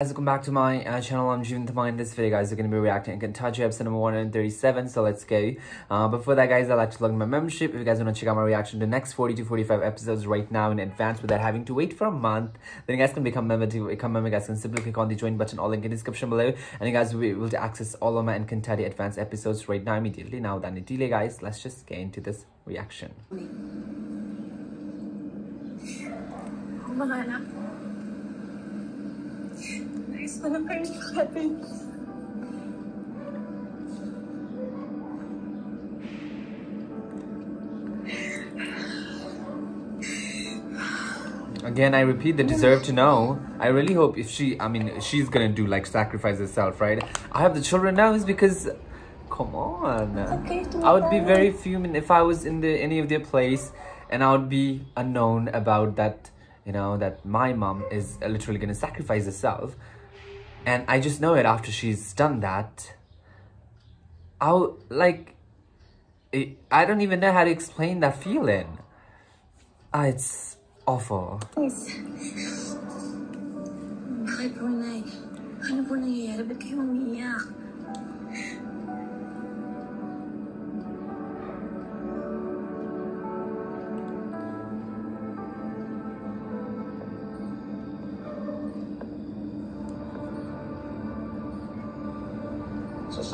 Guys, welcome back to my uh, channel. I'm Jeevan Tamang. In this video, guys, we're going to be reacting to Encantadia episode number 137. So let's go. Uh, before that, guys, I'd like to log in my membership. If you guys want to check out my reaction to the next 40 to 45 episodes right now in advance without having to wait for a month, then you guys can become member. To become member, guys can simply click on the join button or link in the description below. And you guys will be able to access all of my Encantadia advanced episodes right now immediately. Now, without any delay, guys, let's just get into this reaction. Mga anak. Ayos pa na kayo ni Kate. Again, I repeat, they deserve to know. I really hope if she, I mean, she's gonna do like sacrifice herself, right? I have the children now is because, come on. Okay, I would be very fuming if I was in the any of their place and I would be unknown about that, you know, that my mom is literally gonna sacrifice herself. And I just know it after she's done that. I'll like, it, I don't even know how to explain that feeling. Ah, it's awful. Miss.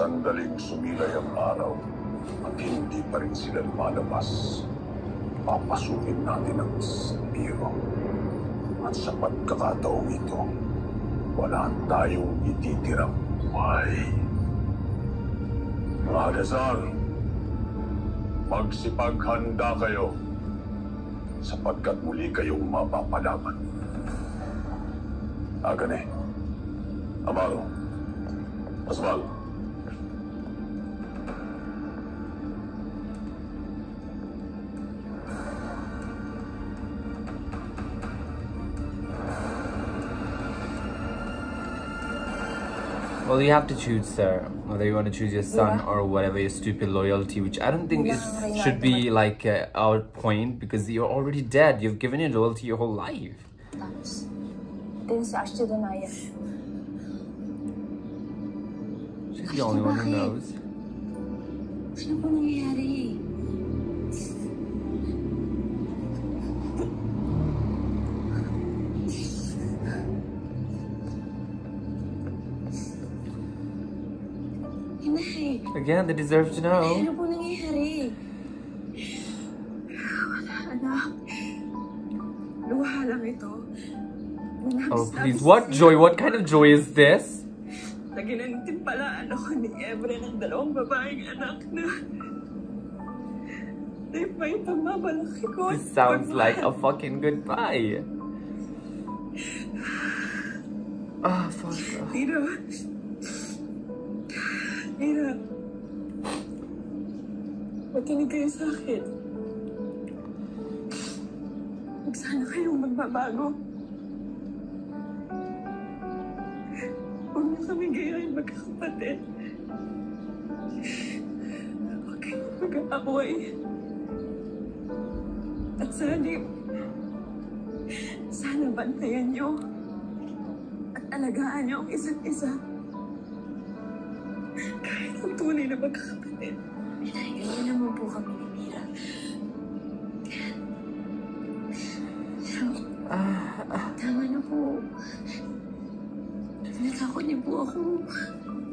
Sandaling sumilay ang araw at hindi pa rin sila lumalabas, papasukin natin ang biro. At sa pagkakataong ito, wala tayong ititirang buhay. Mga dasal, magsipaghanda kayo sapagkat muli kayong mapapalaman. Agane, Amaro, Asmal, Well, you have to choose, sir. Whether you want to choose your son Yeah. or whatever your stupid loyalty, which I don't think is should be like uh, our point because you're already dead. You've given your loyalty your whole life. Tapos, ito yung si Ashley Danaya. She's the only one who knows. Again, they deserve to know. ano po nangyayari? Anak, luha lang ito. Oh, please. What joy? What kind of joy is this? Naginantin pala ano ko ni dalawang babaeng anak na na pa yung pagmamalaki ko. This sounds like a fucking goodbye. Ah, fuck. Tira. Tira. Makinig kayo sa akin. Huwag sana kayong magbabago. Huwag na kami gayahin magkakapatid. Huwag kayong mag-aaway. At sa halip, sana bantayan niyo at alagaan niyo ang isa't isa. Kahit ang tunay na magkakapatid. Ganyan naman po kami ni Mira. Pero, tama na po. Natakot niyo po ako.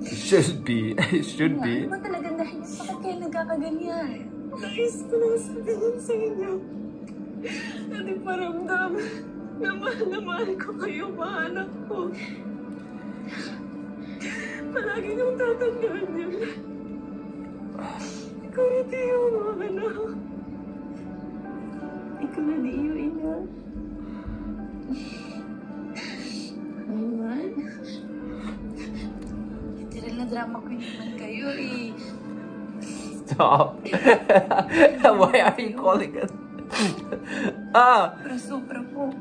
It should be. It should be. Ano ba talagang dahil bakit kayo nagkakaganyan? Nais ko lang sabihin sa inyo. Na di paramdam na mahal na mahal ko kayo, mga anak ko. Palagi niyong tatandaan yun. Hindi yung mga anak. Ikaw na di yung ina. Naman. Literal na drama queen naman kayo eh. Stop. Why are you calling us? ah, Pero sobra po.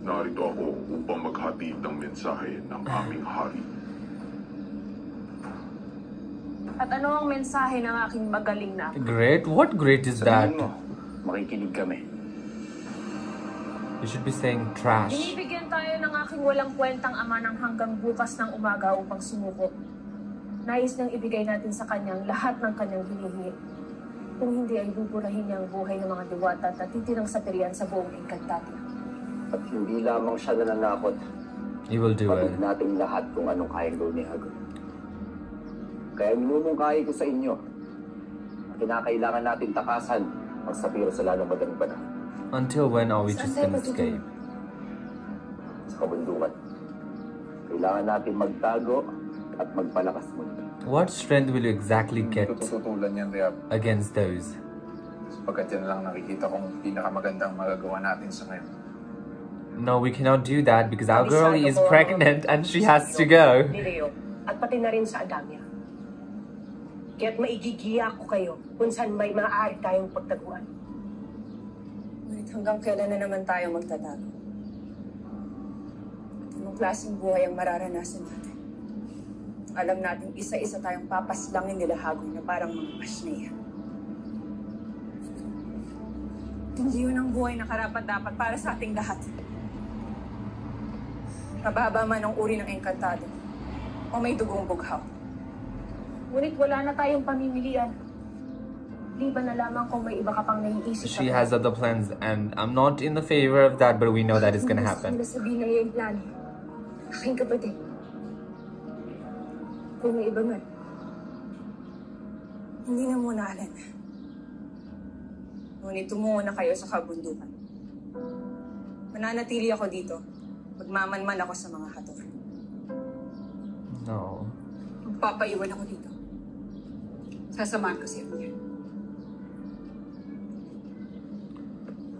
Narito ako upang maghatid ng mensahe ng aming hari. At ano ang mensahe ng aking magaling na? Great? What great is that? Sabihin mo, makikinig kami. You should be saying trash. Binibigyan tayo ng aking walang kwentang ama ng hanggang bukas ng umaga upang sumuko. Nais niyang ibigay natin sa kanyang lahat ng kanyang hinihingi. Kung hindi ay buburahin niya ang buhay ng mga diwata at natitirang sapirian sa buong Encantadia. At hindi lamang siya nananakot. You will do it. Pagod nating lahat kung anong kayang gawin ni Hagon. Kaya minumungkahi ko sa inyo, kinakailangan natin takasan ang sapiro sa lalong madaling panahon Until when are we just gonna escape? sa kabundukan. Kailangan natin magtago at magpalakas muli. What strength will you exactly get against those? Sapagkat yan lang nakikita kong pinakamagandang magagawa natin sa ngayon. No, we cannot do that because our girlie is pregnant and she has to go. At pati na rin sa Adamia. Kaya't maigigiya ko kayo kung saan may maaari tayong pagtaguan. Ngunit hanggang kailan na naman tayo magtatago? Anong klaseng buhay ang mararanasan natin? Alam natin isa-isa tayong papaslangin nila Hagoy na parang mga pasneya. Hindi yun ang buhay na karapat-dapat para sa ating lahat. Mababa man ang uri ng engkantado o may dugong bughaw. Ngunit wala na tayong pamimilian. Liban na lamang kung may iba ka pang naiisip. She has other plans and I'm not in the favor of that, but we know that is gonna happen. Gusto sabihin ng iyong plano. Aking kapatid. Kung may iba man. Hindi na muna, Alan. Ngunit tumungo na kayo sa kabundukan. Mananatili ako dito. Magmamanman ako sa mga hator. No. Magpapaiwan ako dito. Sasamahan ko si Amir.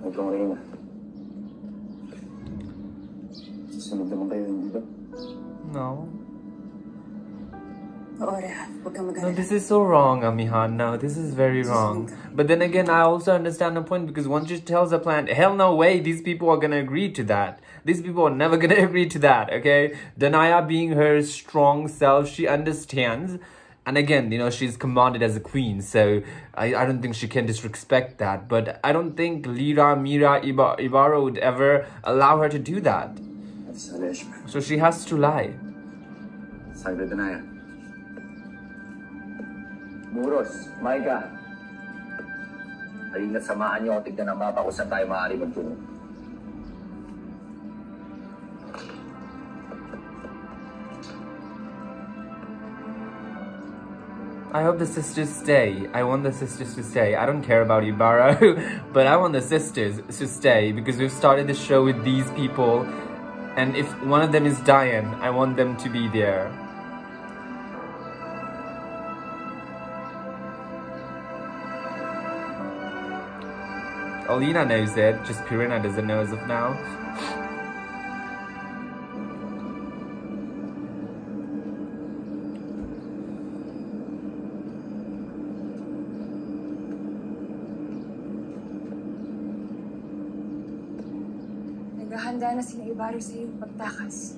Ikaw, Reyna. Susunod naman kayo, hindi ba? No. Oo, Rehav. Huwag kang No, mag-alala. this is so wrong, Amihan. No, this is very wrong. But then again, I also understand the point because once she tells the plant, hell no way, these people are gonna agree to that. These people are never gonna agree to that, okay? Danaya being her strong self, she understands. And again, you know, she's commanded as a queen, so I, I don't think she can disrespect that. But I don't think Lira, Mira, Iba, Ibarra would ever allow her to do that. So she has to lie. Muros, Maika. Halina't samahan niyo tignan ang mapa kung saan tayo maaari. I hope the sisters stay. I want the sisters to stay. I don't care about Ibarra, but I want the sisters to stay because we've started the show with these people. And if one of them is Diane, I want them to be there. Alena knows it, just Pirena doesn't know as of now. Naghahanda na sila Ibarra sa iyong pagtakas.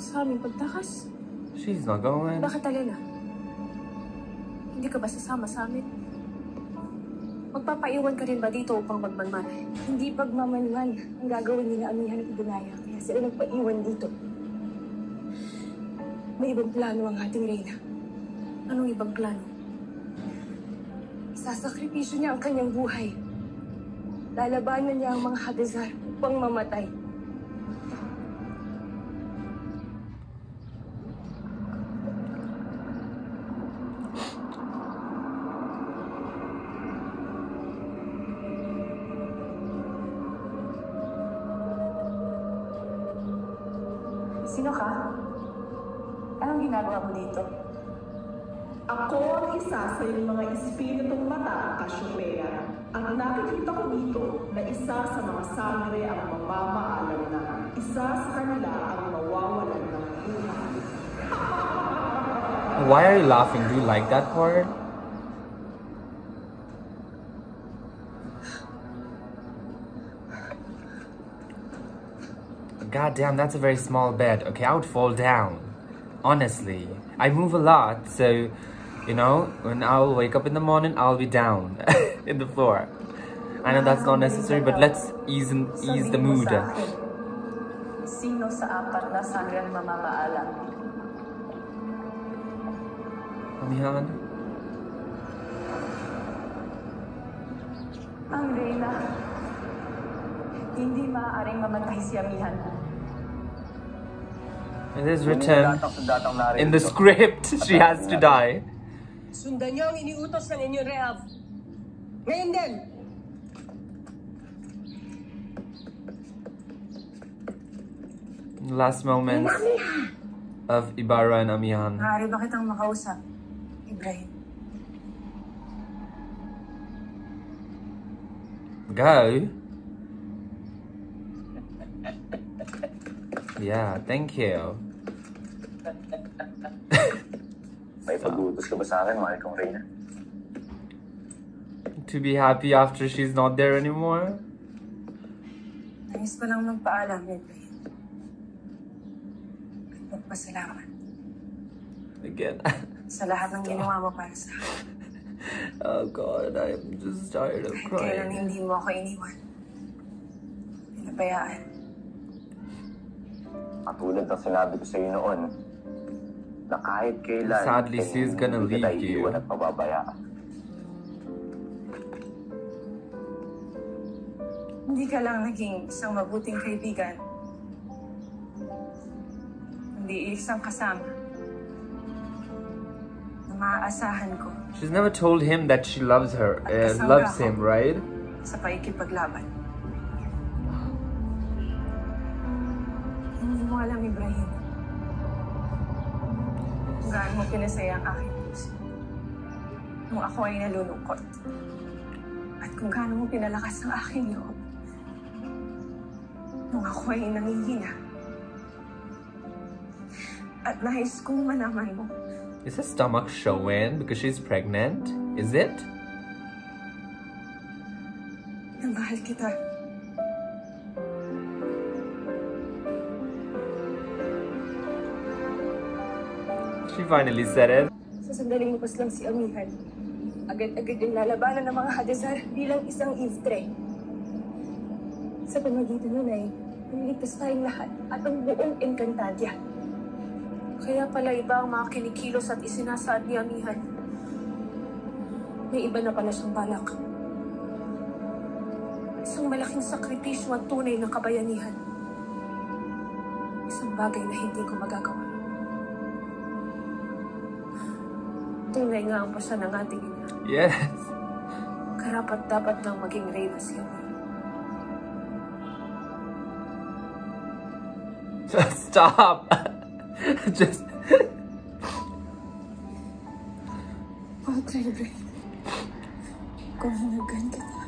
Sa aming pagtakas? She's not going. Bakit Alena? Hindi ka ba sasama sa amin? Magpapaiwan ka rin ba dito upang magmanman? Hindi pagmamanman ang gagawin nila Amihan at Ibunaya. Kaya sila nagpaiwan dito. May ibang plano ang ating Reyna. Anong ibang plano? Sasakripisyo niya ang kanyang buhay. Lalabanan niya ang mga Hadezar upang mamatay. Sino ka? Anong ginagawa mo dito? Ako ang isa sa iyong mga espiritong mata, Cassiopeia. Ang nakikita ko dito na isa sa mga sangre ang mamamaalam na isa sa kanila ang mawawalan ng buhay. Why are you laughing? Do you like that part? God damn, that's a very small bed. Okay, I would fall down. Honestly. I move a lot, so you know, when I'll wake up in the morning, I'll be down in the floor. I know that's not necessary, but let's ease ease the mood. Sino sa apat na sangre ang mamamaalam? Amihan? Ang Reyna. Hindi maaaring mamatay si Amihan. It is written in the script she has to die. Sundan niyo ang iniutos ng inyong Rehav. Ngayon din! Last moments of Ibarra and Amihan. Maaari ba kitang makausap, Ibrahim? Go. Yeah, thank you. May pag-uutos ka ba sa akin, mahal kong Reyna? To be happy after she's not there anymore. Nais ko lang magpaalam, Ibrahim. At magpasalamat Again. sa lahat ng ginawa mo para sa akin. oh god, I'm just tired of Kahit kailan crying. hindi mo ako iniwan. Pinabayaan. Katulad ng sinabi ko sa iyo noon, na kahit kailan, Sadly, she's gonna hindi kita leave you. at pababayaan. Hindi ka lang naging isang mabuting kaibigan. Hindi isang kasama. Na maaasahan ko She's never told him that she loves her, uh, loves him, right? sa paikipaglaban. Hindi mo alam, Ibrahim. Kung gaano mo pinasaya ang aking puso. Nung ako ay nalulungkot. At kung gaano mo pinalakas ang aking loob. Nung ako ay nangihina. At nais kong malaman mo Is her stomach showing because she's pregnant? Is it? na mahal kita. She finally said it. Sa sandaling lupas lang si Amihan, agad-agad yung lalabanan ng mga hadasar bilang isang iftre. Sa pamagitan nun ay nililigtas tayong lahat at ang buong Encantadia. Kaya pala iba ang mga kinikilos at isinasaad ni Amihan. May iba na pala siyang balak. Isang malaking sakripisyo at tunay ng kabayanihan. Isang bagay na hindi ko magagawa. Tunay nga ang pasa ng ating ina. Yes. Karapat dapat nang maging reyna siya. Stop. Just. Okay, Ray. Kung hinagan kita,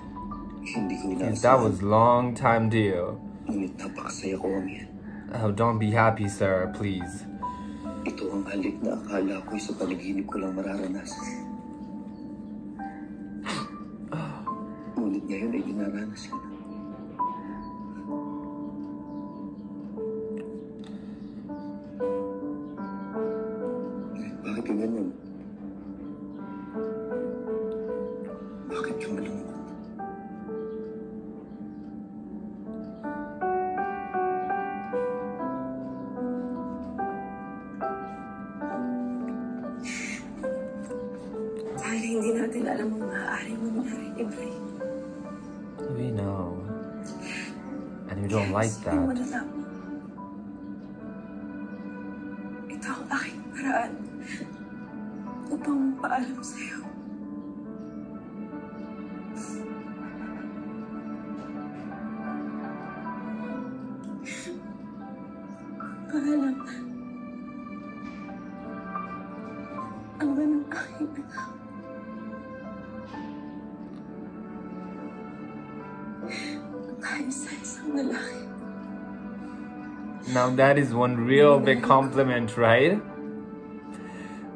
Hindi ko That was long time deal. Ngunit napakasaya ko, Amihan. Oh, don't be happy, sir, please. Ito ang halik na akala ko'y sa panaginip ko lang mararanasan. Hindi natin alam ang maaaring mangyari, Ibrahim. We know. And we don't like mo that. na lang. Ito ang aking paraan upang paalam sa'yo. That is one real big compliment, right?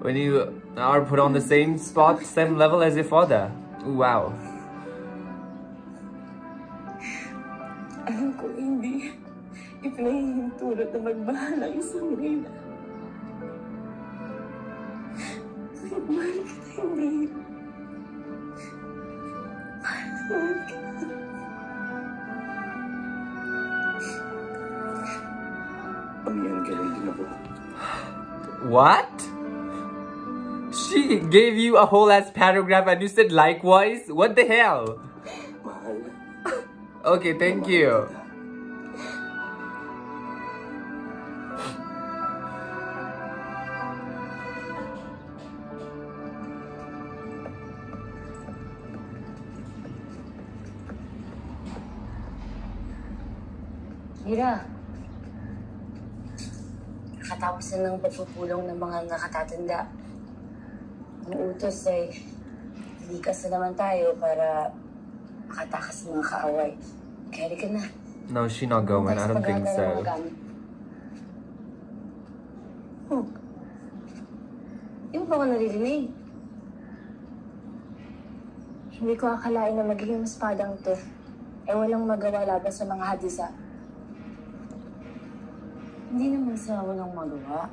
When you are put on the same spot, same level as your father. Wow. Alam ko hindi. What? She gave you a whole ass paragraph and you said likewise? What the hell? Okay, thank you. Na ng pagpupulong ng mga nakatatanda. Ang utos ay likas na naman tayo para makatakas ng mga kaaway. Kaya halika na. No, she not going. I don't think so. Hmm. Di mo ba ako naririnig? Hindi ko akalain na magiging espadang to. Eh walang magawa laban sa mga hadisa. Hindi naman sa walang magawa.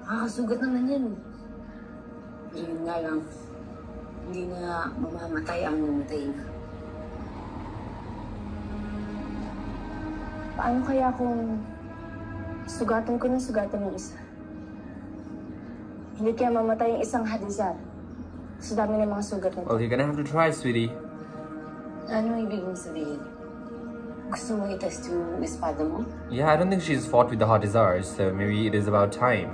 Nakakasugat naman yan. Yun nga lang, hindi na mamamatay ang mamatay na. Paano kaya kung sugatan ko ng sugatan ng isa? Hindi kaya mamatay yung isang hadizar. Sa dami ng mga sugat nito. Well, you're gonna have to try, sweetie. Ano ibig mong sabihin? Itest yung espada? Yeah, I don't think she's fought with the Hot Desires, so maybe it is about time.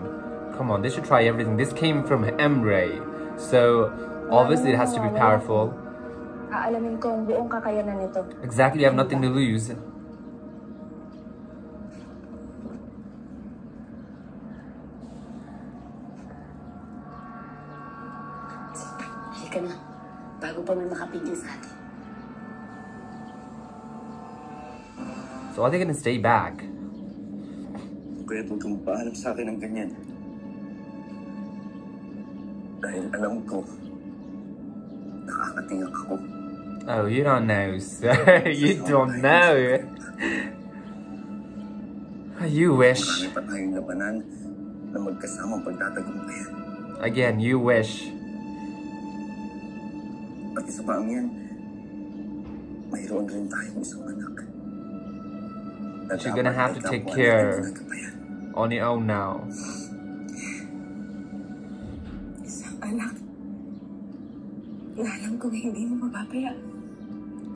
Come on, they should try everything. This came from Emre, so obviously it has to be powerful. Ah, Aalamin ko ang buong kakayanan nito. Exactly, I have nothing to lose. Halika na, bago pa may makapigil sa So are they gonna stay back? Kaya huwag kang paalam sa akin ng ganyan. Dahil alam ko, nakakatingak ako. Oh, you don't know, sir. you don't know. You wish. Marami pa tayong labanan na magkasamang pagtatagumpayan. Again, you wish. At isa pa ang yan, mayroon rin tayong isang anak. But you're gonna have to take care on your own now. Isang anak na alam kong hindi mo mapapaya.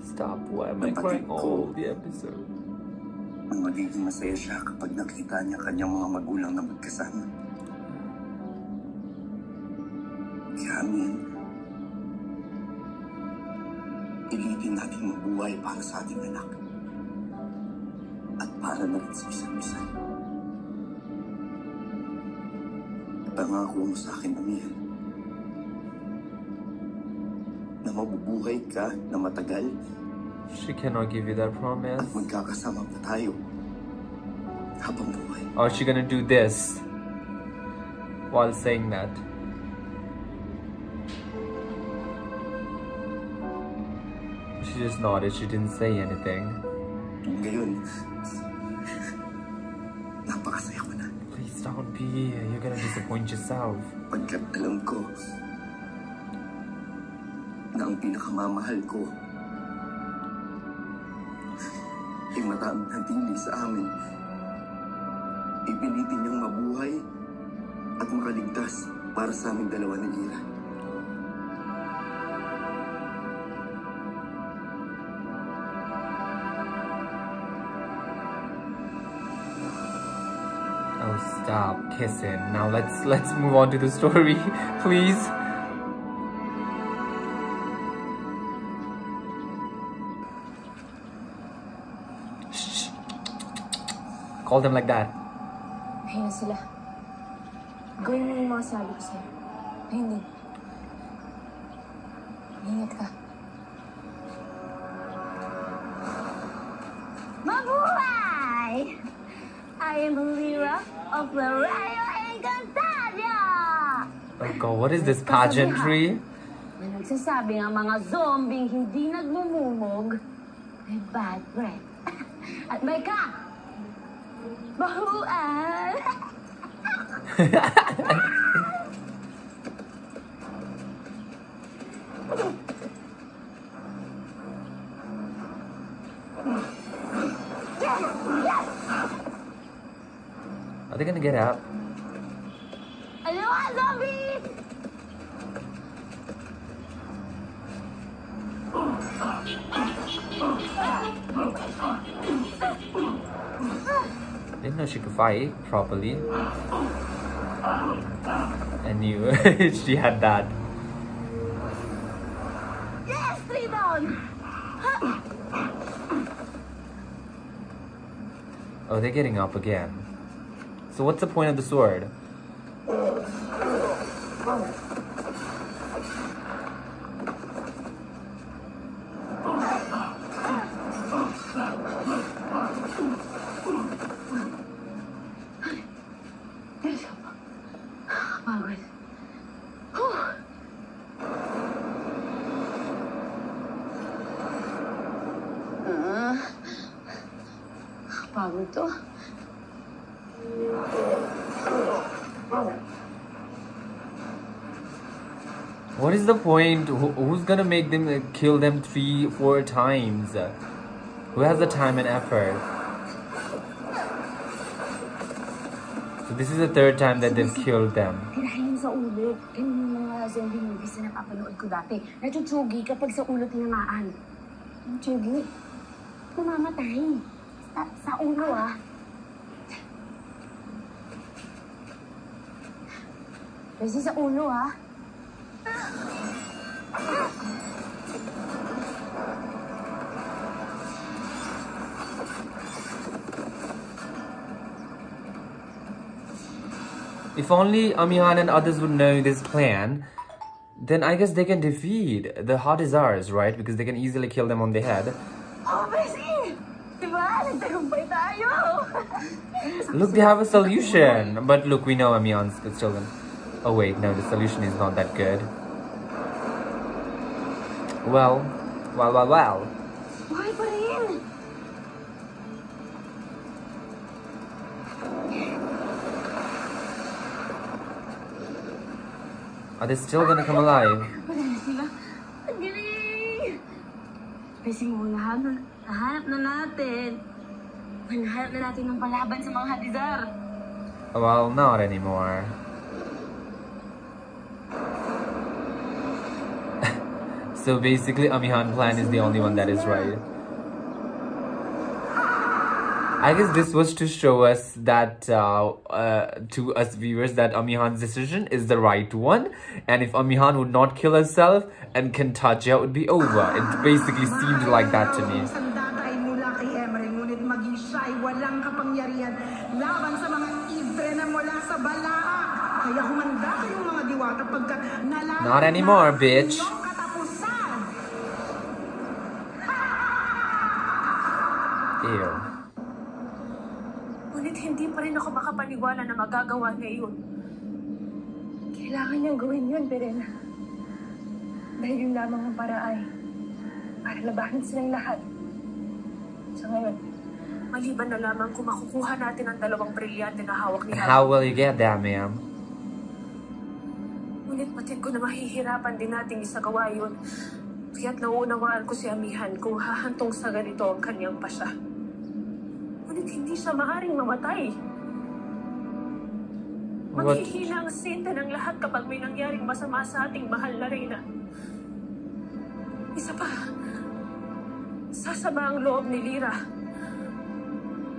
Stop. Why am I crying all the episode? Ang magiging masaya siya kapag nakita niya kanyang mga magulang na magkasama. Kaya amin, pilitin natin mabuhay para sa ating anak. Isa. Pangako mo sa akin, Amihan, na mabubuhay ka na matagal She cannot give you that promise. at magkakasama pa tayo habang buhay. Or she gonna do this while saying that? She just nodded. She didn't say anything. Be. You're gonna disappoint yourself. pagkat alam ko na ang pinakamamahal ko ay mataming natili sa amin. Ipilitin niyang mabuhay at makaligtas para sa aming dalawa ni Ira. Oh, stop kissing. Now let's let's move on to the story, please. Shh. Call them like that. Sila. Mo. Ingat ka. I am Lira of Lireo Encantadia! Oh God, what is this pageantry? Na nagsasabing ang mga zombing hindi nagmumumog may bad breath. At may ka! Bahuan! Are they gonna get up? Aloha, zombies! Didn't know she could fight properly. I knew she had that. Yes, down! Oh, they're getting up again. So what's the point of the sword? Pagod. Ah. Pagod to. What is the point? Who, who's gonna make them uh, kill them three, four times? Who has the time and effort? So this is the third time that they've killed them. Tirahin sa yung mga zombie kapag sa ulo. Sa, sa ulo ah. Kasi sa ulo ah. If only Amihan and others would know this plan, then I guess they can defeat the Hadezars, right? Because they can easily kill them on the head. Look, they have a solution. But look, we know Amihan's gonna... Oh wait, no, the solution is not that good. Well, well, well, well. Buhay pa rin! Are they still gonna come alive? Wala na sila. Ang galing! Kasi muna, hanap, nahanap na natin. Nahanap na natin ng palaban sa mga Hadezar. Well, not anymore. So basically, Amihan plan is the only one that is right. I guess this was to show us that, uh, uh, to us viewers, that Amihan's decision is the right one. And if Amihan would not kill herself, and Encantadia would be over. It basically seemed like that to me. Not anymore, mula Ew. Ngunit hindi pa rin ako makapaniwala na magagawa niya yun. Kailangan niyang gawin yun, Berena. Dahil yun lamang ang paraay para labanan silang lahat. Sa ngayon, Maliban na lamang kung makukuha natin ang dalawang brilyante na hawak ni How Harry. will you get that, ma'am? Ngunit patid ko na mahihirapan din nating isagawa yun. Kaya't nauunawaan ko si Amihan kung hahantong sa ganito ang kanyang pasya. Ngunit hindi siya maaring mamatay. What? Maghihina ang sinta ng lahat kapag may nangyaring masama sa ating mahal na Reyna. Isa pa, sasama ang loob ni Lira.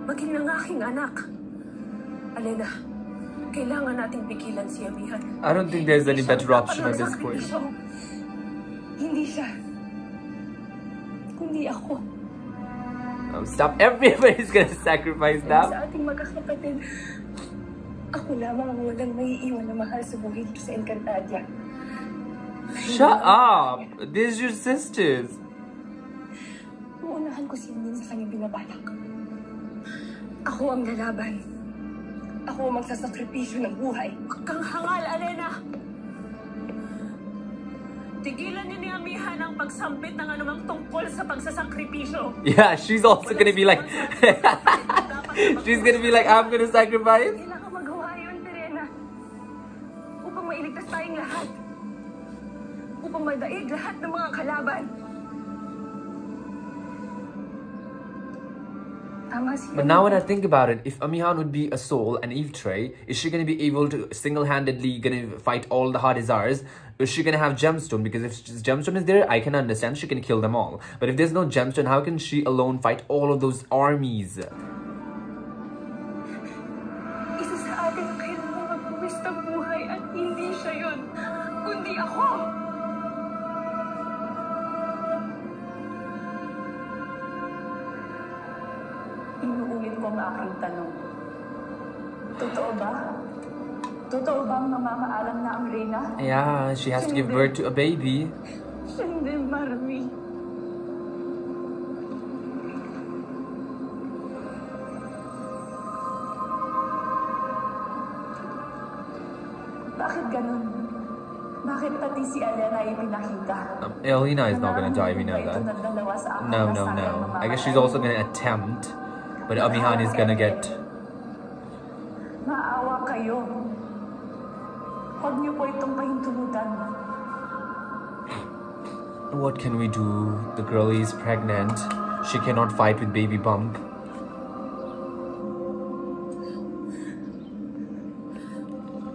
Maging ng aking anak. Alena, kailangan nating pigilan si Amihan. I don't think there's any better option at this point. hindi siya. Kundi ako. Oh, stop. Everybody's gonna sacrifice now. sa ating magkakapatid, ako lamang ang walang maiiwan na mahal sa buhay dito sa Encantadia. Shut up. These your sisters. Uunahan ko si Nin sa kanyang binabalak. Ako ang lalaban. Ako ang magsasakripisyo ng buhay. Huwag kang hangal, Alena! Tigilan niyo ni Amihan ang pagsampit ng anumang tungkol sa pagsasakripisyo. Yeah, she's also gonna be like, She's gonna be like, I'm gonna sacrifice. Kailangan magawa yun, Pirena. Upang mailigtas tayong lahat. Upang madaig lahat ng mga kalaban. But now when I think about it, if Amihan would be a soul and Eve Trey, is she gonna be able to single-handedly gonna fight all the Hadezars? Is she gonna have gemstone? Because if gemstone is there, I can understand she can kill them all. But if there's no gemstone, how can she alone fight all of those armies? Inuulit ko ang aking tanong. Totoo ba? Totoo ba ang mamamaalam na ang Reyna? Yeah, she has to give birth to a baby. Hindi, Marmi. Bakit ganun? Bakit pati si Elena ay pinakita? Um, Elena is not gonna die, we know that. No, no, no. I guess she's also gonna attempt. But Amihan is gonna get... What can we do? The girl is pregnant. She cannot fight with baby bump.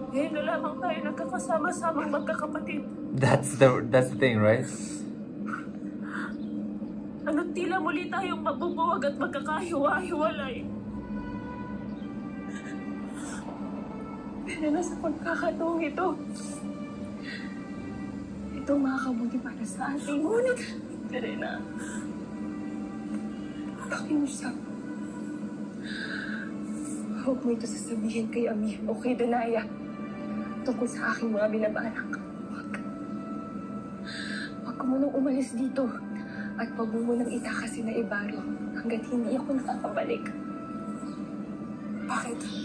Ngayon na lamang tayo nagkakasama-samang magkakapatid. That's the that's the thing, right? Ano't tila muli tayong mabubuwag at magkakahiwa-hiwalay. Pero na sa pagkakataong ito, ito makakabuti para sa ating ngunit, Serena. Pakiusap. Huwag mo ito sasabihin kay Ami o kay Danaya tungkol sa aking mga binabalak. Huwag. Huwag ka munang umalis dito at wag mo munang itakasin na ibaro hanggat hindi ako nakakabalik. Bakit?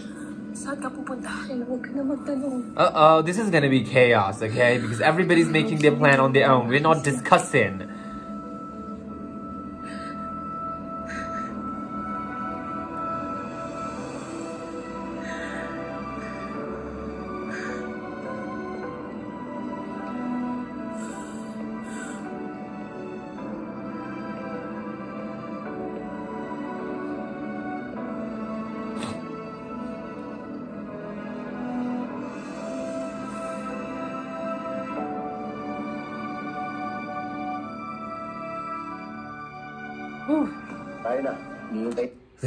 Uh-oh, this is gonna be chaos, okay? Because everybody's making their plan on their own. We're not discussing.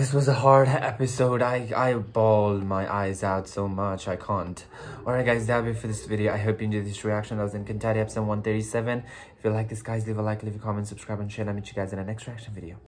This was a hard episode. I I bawled my eyes out so much. I can't. Alright guys, that'll be for this video. I hope you enjoyed this reaction. I was in Encantadia episode 137. If you like this guys, leave a like, leave a comment, subscribe and share. I'll meet you guys in the next reaction video.